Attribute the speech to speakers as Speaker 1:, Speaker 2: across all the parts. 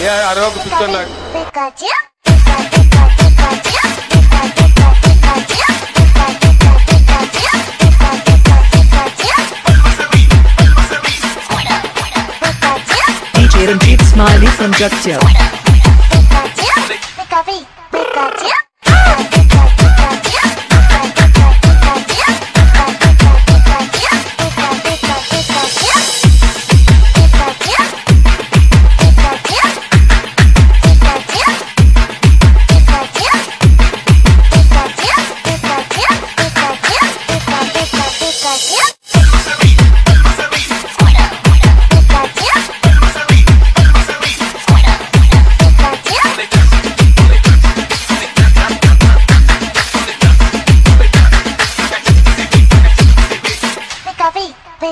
Speaker 1: Yeah, arogo pistola.
Speaker 2: Pikachu, Pikachu, Pikachu, Pikachu,
Speaker 3: DJ Ranjit Smiley from Jagtial.
Speaker 2: Pikachu,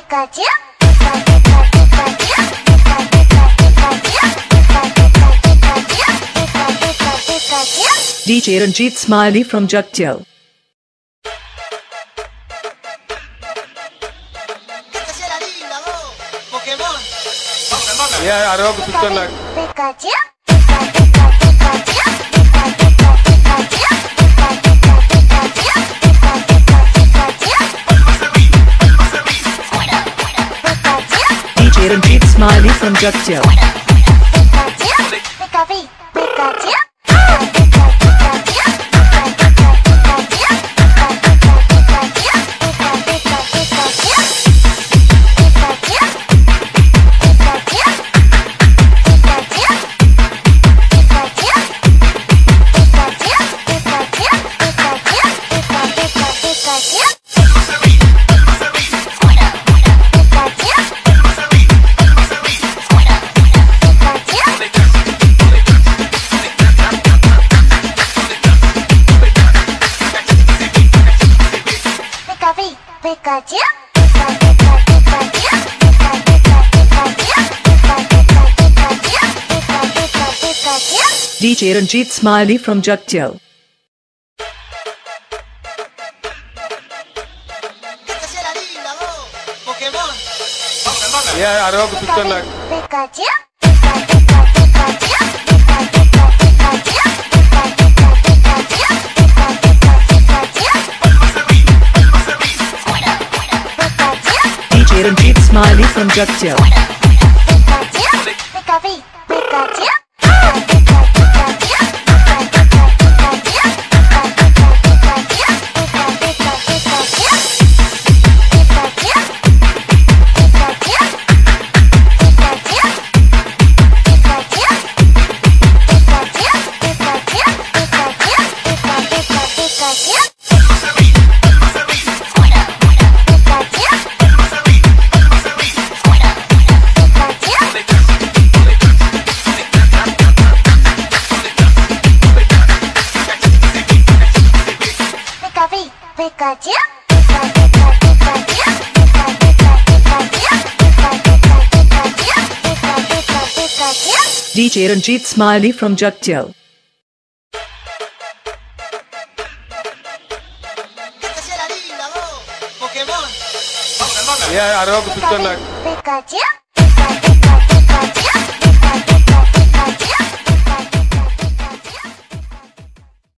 Speaker 2: Pikachu,
Speaker 3: DJ Ranjit Smiley from Jagtial.
Speaker 4: Esta sí era linda, vos. Pokémon.
Speaker 1: Yeah, arogo pistola.
Speaker 2: Pikachu,
Speaker 3: Smiley from Jagtial. DJ Ranjit Smiley from Jagtial.
Speaker 4: Esta sí era linda, vos. Pokémon.
Speaker 1: Yeah, arogo pistola.
Speaker 2: Pikachu,
Speaker 3: Smiley from Jagtial.
Speaker 2: Pikachu, Pikachu, Pikachu,
Speaker 3: DJ Ranjit Smiley from Jagtial.
Speaker 4: Esta sí era linda, vos. Pokémon.
Speaker 1: Yeah, arogo pistola.
Speaker 2: Pikachu,